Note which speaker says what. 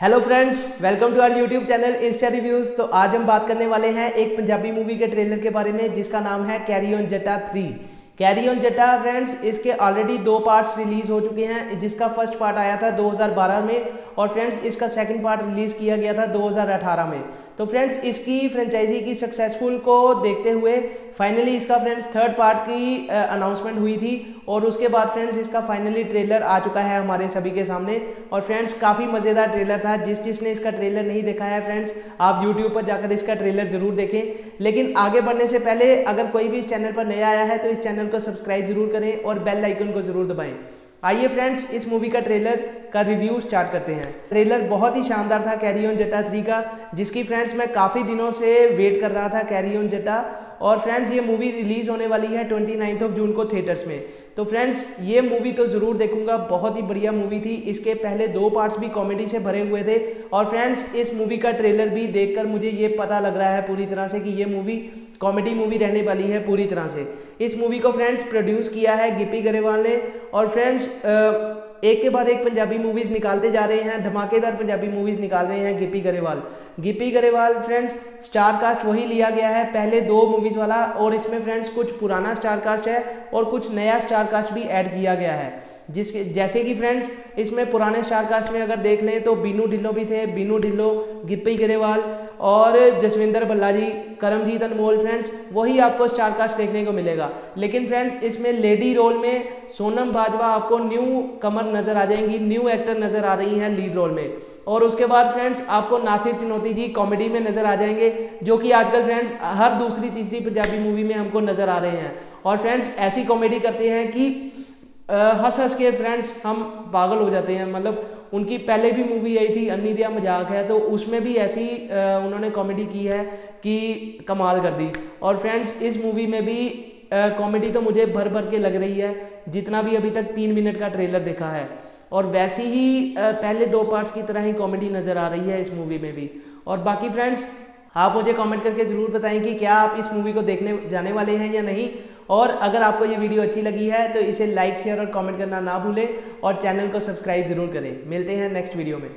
Speaker 1: Hello friends welcome to our YouTube channel Insta reviews तो आज हम बात करने वाले हैं एक पंजाबी मूवी के ट्रेलर के बारे में, जिसका नाम है carry on Jatta three carry on Jatta friends इसके ऑलरेडी दो पार्ट्स रिलीज़ हो चुके हैं, जिसका फ़र्स्ट पार्ट आया था 2012 में और फ्रेंड्स, इसका सेकंड पार्ट रिलीज़ किया गया था 2018 में। तो फ्रेंड्स, इसकी फ्रेंचाइजी की सक्सेसफुल को देखते हुए फाइनली इसका फ्रेंड्स थर्ड पार्ट की अनाउंसमेंट हुई थी और उसके बाद फ्रेंड्स, इसका फाइनली ट्रेलर आ चुका है हमारे सभी के सामने। और फ्रेंड्स, काफ़ी मज़ेदार ट्रेलर था। जिस जिसने इसका ट्रेलर नहीं देखा है फ्रेंड्स, आप यूट्यूब पर जाकर इसका ट्रेलर ज़रूर देखें। लेकिन आगे बढ़ने से पहले, अगर कोई भी इस चैनल पर नया आया है तो इस चैनल को सब्सक्राइब ज़रूर करें और बेल आइकन को ज़रूर दबाएँ। आइए फ्रेंड्स इस मूवी का ट्रेलर का रिव्यू स्टार्ट करते हैं। ट्रेलर बहुत ही शानदार था कैरी ऑन जटा थ्री का, जिसकी फ्रेंड्स मैं काफ़ी दिनों से वेट कर रहा था कैरी ऑन जटा और फ्रेंड्स ये मूवी रिलीज़ होने वाली है ट्वेंटी नाइन्थ ऑफ़ जून को थिएटर्स में। तो फ्रेंड्स ये मूवी तो ज़रूर देखूँगा। बहुत ही बढ़िया मूवी थी। इसके पहले दो पार्ट्स भी कॉमेडी से भरे हुए थे। और फ्रेंड्स इस मूवी का ट्रेलर भी देखकर मुझे ये पता लग रहा है पूरी तरह से कि ये मूवी कॉमेडी मूवी रहने वाली है पूरी तरह से। इस मूवी को फ्रेंड्स प्रोड्यूस किया है गिप्पी गरेवाल ने और फ्रेंड्स एक के बाद एक पंजाबी मूवीज़ निकालते जा रहे हैं, धमाकेदार पंजाबी मूवीज़ निकाल रहे हैं Gippy Grewal. Gippy Grewal friends star cast वही लिया गया है, पहले दो मूवीज़ वाला और इसमें फ्रेंड्स कुछ पुराना स्टार कास्ट है और कुछ नया स्टार कास्ट भी ऐड किया गया है। जिसके, जैसे कि फ्रेंड्स इसमें पुराने स्टार कास्ट में अगर देख लें तो बीनू ढिल्लो भी थे, बीनू ढिल्लो, गिप्पी गरेवाल और जसविंदर बल्ला जी करमजीत अनमोल फ्रेंड्स वही आपको स्टार कास्ट देखने को मिलेगा। लेकिन फ्रेंड्स इसमें लेडी रोल में सोनम बाजवा आपको न्यू कमर नज़र आ जाएँगी न्यू एक्टर नज़र आ रही हैं लीड रोल में। और उसके बाद फ्रेंड्स आपको नासिर चिनौती जी कॉमेडी में नज़र आ जाएँगे, जो कि आजकल फ्रेंड्स हर दूसरी तीसरी पंजाबी मूवी में हमको नज़र आ रहे हैं। और फ्रेंड्स ऐसी कॉमेडी करते हैं कि हंस हंस के फ्रेंड्स हम पागल हो जाते हैं। मतलब उनकी पहले भी मूवी आई थी, अन्नी दिया मज़ाक है तो उसमें भी ऐसी उन्होंने कॉमेडी की है कि कमाल कर दी। और फ्रेंड्स इस मूवी में भी कॉमेडी तो मुझे भर भर के लग रही है, जितना भी अभी तक तीन मिनट का ट्रेलर देखा है। और वैसी ही पहले दो पार्ट्स की तरह ही कॉमेडी नज़र आ रही है इस मूवी में भी। और बाकी फ्रेंड्स आप मुझे कमेंट करके ज़रूर बताएँ कि क्या आप इस मूवी को देखने जाने वाले हैं या नहीं। और अगर आपको ये वीडियो अच्छी लगी है तो इसे लाइक शेयर और कमेंट करना ना भूलें और चैनल को सब्सक्राइब ज़रूर करें। मिलते हैं नेक्स्ट वीडियो में।